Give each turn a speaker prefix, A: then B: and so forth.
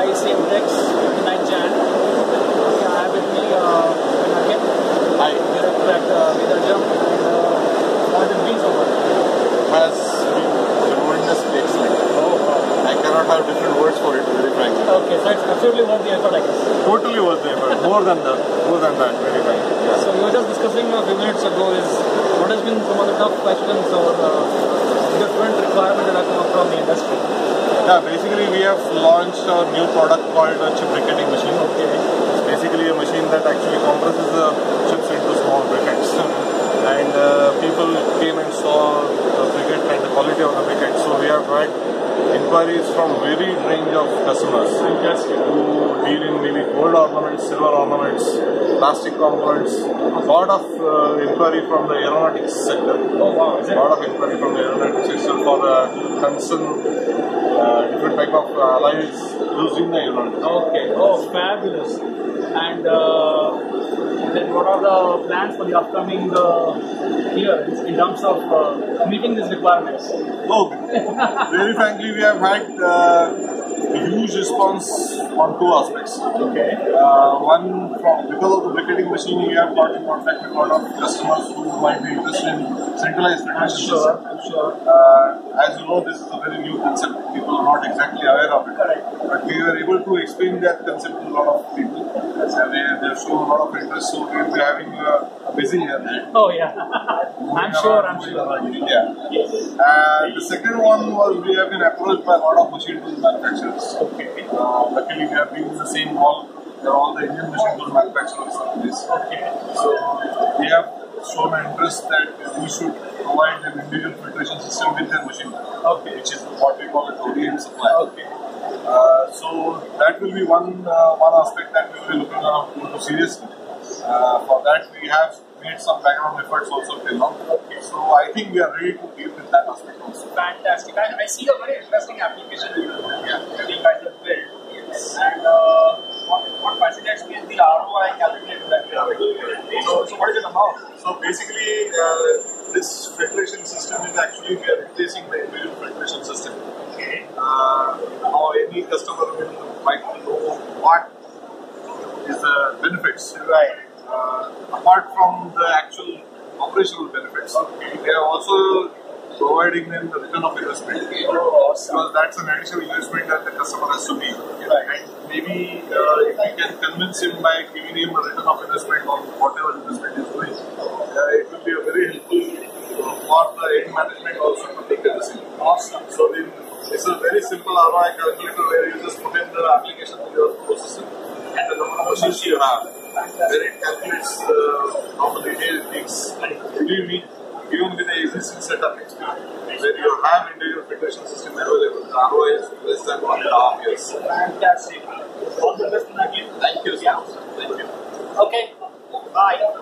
A: IEC IMTEX 29 Jan. I have with me uh, Nakin,
B: Hi.
A: director at uh, Veeraja, and uh, how has it been so far?
B: has been tremendously excellent.
A: Oh, wow.
B: I cannot have different words for it, very frankly.
A: Okay, so it's absolutely worth the effort, I guess.
B: Totally worth the effort. More than that. More than that, very frankly. Yeah.
A: So we were just discussing a few minutes ago is what has been some of the tough questions or uh, different requirements that have come up from the industry.
B: Yeah, basically we have launched a new product called a chip briquetting machine.
A: Okay.
B: It's basically a machine that actually compresses the chips into small briquettes. And uh, people came and saw the briquette and the quality of the briquette. So we have had inquiries from varied range of customers who deal in maybe gold ornaments, silver ornaments, plastic components. A lot of uh, inquiry from the aeronautics sector.
A: Oh wow,
B: A lot of inquiry from the aeronautics sector for the concern, uh, different type of alloys used in the aeronautics.
A: Okay. Oh, fabulous. And uh, then what are the plans for the upcoming uh, year in terms of uh, meeting these requirements?
B: Oh, very frankly, we have had uh, huge response on two aspects.
A: Okay.
B: Uh, one, from because of the briquetting machine, we have got in contact with a lot of customers who might be interested in centralized filtration
A: Sure. I'm sure.
B: Uh, as you know, this is a very new concept. People are not exactly aware of it.
A: Correct.
B: But we were able to explain that concept to a lot of people. And they, they show a lot of interest. So we'll be having a busy year.
A: Oh yeah. I'm sure. I'm sure.
B: Yeah.
A: Yes.
B: And the second one was we have been approached by a lot of machine tool manufacturers.
A: Okay.
B: Uh, luckily, we have been in the same hall where all the Indian machine tool manufacturers placed.
A: Okay.
B: So we have shown an interest that we should provide an individual filtration system with their machine,
A: Okay.
B: which is what we call it ODM supply.
A: Okay.
B: Uh, so that will be one uh, one aspect that we will be looking at into seriously. Uh, for that, we have made some background efforts also till now.
A: Okay.
B: So I think we are ready to deal with that aspect also.
A: Fantastic. I, I see a very interesting application yeah. that you guys have built. And uh, what, what facilitates is the ROI calculator that you have. So, so what is it about?
B: So basically, uh, this filtration system is actually we are replacing the individual filtration system.
A: Okay.
B: Uh, now any customer will to know what is the benefits,
A: Right.
B: Apart from the actual operational benefits. We are also providing them the return of investment. Because that's an additional investment that the customer has to make. And maybe uh, if we can convince him by giving him a return of investment on whatever investment he's doing, uh, it will be a very helpful uh, for the end management also to take a decision.
A: Awesome.
B: So then it's a very simple ROI calculator where you just put in the application to your processor and the number of machines you have. Then it calculates uh, how many days it takes. Believe me, even with the existing setup, where you have individual filtration system available, the ROI is less than one and a half years.
A: Fantastic. All the best, Nagin.
B: Thank you, sir. Thank you.
A: Okay. Bye.